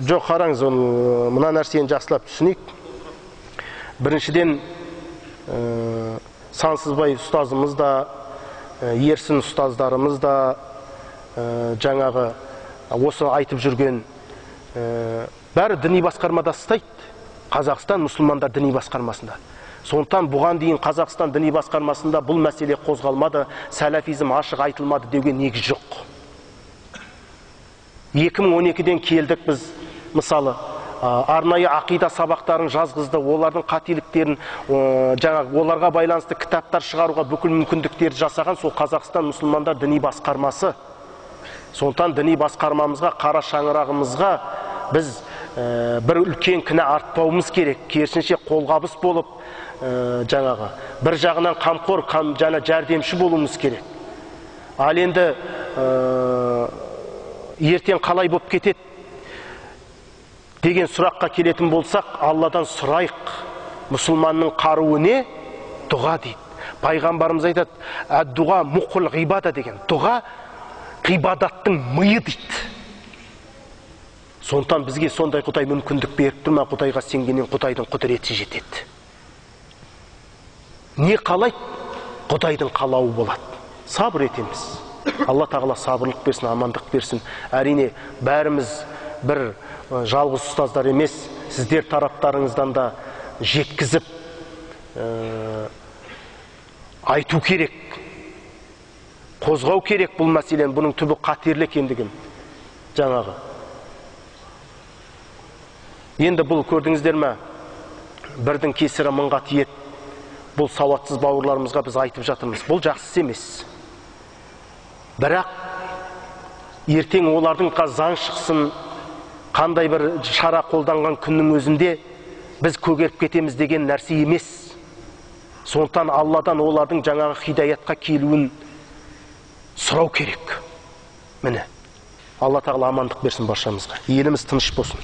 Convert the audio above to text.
жоқ қараңыз ол мына нәрсені жақсылап түсінейік. Біріншіден ә, сансызбай ұстазымыз да ә, ерсін ұстаздарымыз да ә, жаңағы осы айтып жүрген бәрі діни басқармада істейді. Қазақстан мұсылмандар діни басқармасында. Сондықтан бұған дейін қазақстан діни басқармасында бұл мәселе қозғалмады сәләфизм ашық айтылмады деуге негіз жоқ. 2012-ден келдік біз мысалы арнайы ақида сабақтарын жазғызды олардың қателіктерін жаңағы оларға байланысты кітаптар шығаруға бүкіл мүмкіндіктерді жасаған сол қазақстан мұсылмандар діни басқармасы. Сондықтан діни басқармамызға қара шаңырағымызға біз ә, бір үлкен кінә артпауымыз керек. Керісінше қолғабыс болып ә, жаңағы бір жағынан қамқор қам, жаңа жәрдемші болуымыз керек. Ал енді ә, ертең қалай болып кетеді деген сұраққа келетін болсақ алладан сұрайық. Мұсылманның қаруы не дұға дейді. Пайғамбарымыз айтады әддұға мұқыл ғибада деген. Дұға ғибадаттың миы дейді. Сондықтан бізге сондай құдай мүмкіндік беріп тұр ма құдайға сенгеннен құдайдың құдіреті жетеді. Не қалайды құдайдың қалауы болады. Сабыр етеміз. Алла тағала сабырлық берсін амандық берсін. Әрине бәріміз бір жалғыз ұстаздар емес сіздер тараптарыңыздан да жеткізіп ә, айту керек қозғау керек бұл мәселені бұның түбі қатерлі екендігін. Жаңағы. Енді бұл көрдіңіздер ме? Бірдің кесірі мыңға тиеді. Бұл сауатсыз бауырларымызға біз айтып жатырмыз. Бұл жақсы емес. Бірақ ертең олардың заң шықсын қандай бір шара қолданған күннің өзінде біз көгеріп кетеміз деген нәрсе емес. Сондықтан алладан олардың жаңағы хидаятқа келуін сұрау керек. Міне алла тағала амандық берсін баршамызға. Еліміз тыныш болсын.